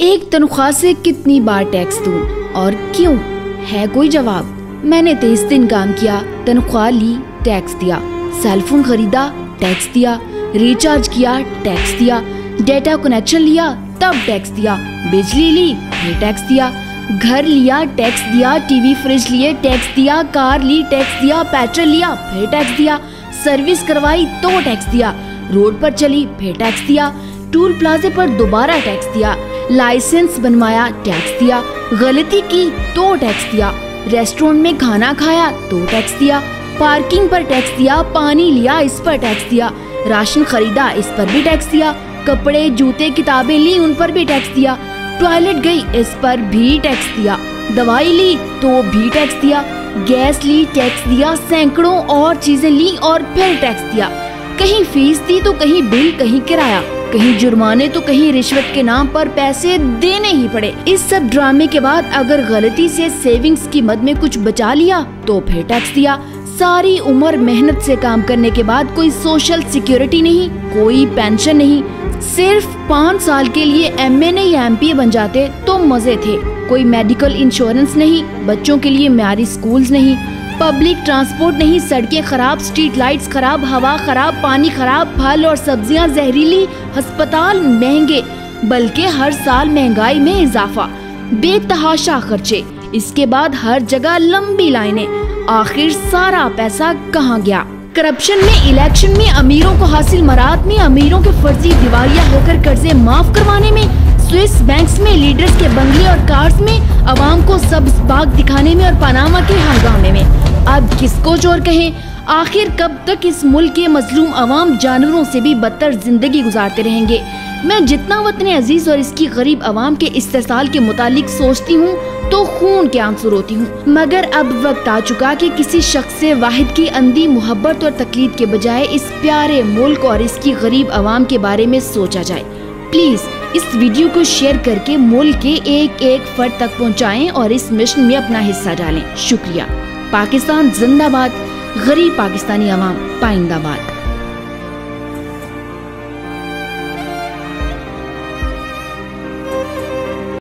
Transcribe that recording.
ایک تنخواہ سے کتنی بار ٹیکس دوں اور کیوں ہے کوئی جواب میں نے تیس دن کام کیا تنخواہ لی ٹیکس دیا سیل فون خریدا ٹیکس دیا ریچارج کیا ٹیکس دیا ڈیٹا کنیکشن لیا تب ٹیکس دیا بجلی لی پھر ٹیکس دیا گھر لیا ٹیکس دیا ٹی وی فریج لیے ٹیکس دیا کار لی ٹیکس دیا پیٹرول لیا پھر ٹیکس دیا سروس کروائی تو ٹیکس دیا روڈ پر چلی پھر ٹیکس دیا ٹول پلازے پر دوبارہ ٹیکس دیا لائسنس بنوایا ٹیکس دیا غلطی کی تو ٹیکس دیا ریسٹورنٹ میں کھانا کھایا تو ٹیکس دیا پارکنگ پر ٹیکس دیا پانی لیا اس پر ٹیکس دیا راشن خریدا اس پر بھی ٹیکس دیا کپڑے جوتے کتابیں لی ان پر بھی ٹیکس دیا ٹوائلٹ گئی اس پر بھی ٹیکس دیا دوائی لی تو بھی ٹیکس دیا گیس لی ٹیکس دیا سینکڑوں اور چیزیں لی اور پھر ٹیکس دیا کہیں فیس دی تو کہیں بل، کہیں کرایہ۔ کہیں جرمانے تو کہیں رشوت کے نام پر پیسے دینے ہی پڑے۔ اس سب ڈرامے کے بعد اگر غلطی سے سیونگز کی مد میں کچھ بچا لیا، تو پھر ٹیکس دیا۔ ساری عمر محنت سے کام کرنے کے بعد کوئی سوشل سیکیورٹی نہیں، کوئی پینشن نہیں۔ صرف پانچ سال کے لیے ایم این اے نہیں ایم پی اے بن جاتے تو مزے تھے۔ کوئی میڈیکل انشورنس نہیں، بچوں کے لیے معیاری سکولز نہیں۔ پبلک ٹرانسپورٹ نہیں، سڑکیں خراب، سٹریٹ لائٹس خراب، ہوا خراب، پانی خراب، پھل اور سبزیاں زہریلی، ہسپتال مہنگے، بلکہ ہر سال مہنگائی میں اضافہ، بے تحاشا خرچے۔ اس کے بعد ہر جگہ لمبی لائنیں، آخر سارا پیسہ کہاں گیا؟ کرپشن میں، الیکشن میں، امیروں کو حاصل مراد میں، امیروں کے فرضی دیوالیاں ہو کر قرضے معاف کروانے میں، سوئس بینکس میں، لیڈرز کے بنگلے اور کارز میں، عوام کو سبز باغ دکھانے میں اور پاناما کے ہنگامے میں۔ اب کس کو چور کہیں؟ آخر کب تک اس ملک کے مظلوم عوام جانوروں سے بھی بدتر زندگی گزارتے رہیں گے؟ میں جتنا وطن عزیز اور اس کی غریب عوام کے استحصال کے متعلق سوچتی ہوں تو خون کے آنسر ہوتی ہوں۔ مگر اب وقت آ چکا کہ کسی شخص سے واحد کی اندھی محبت اور تقلید کے بجائے اس پیارے ملک اور اس کی غریب عوام کے بارے میں سوچا جائے۔ پلیز اس ویڈیو کو شیئر کر کے ملک کے ایک ایک فرد تک پہنچائیں اور اس مشن میں اپنا حصہ ڈالیں۔ شکریہ۔ پاکستان زندہ باد غریب پاکستانی عوام پائندہ باد۔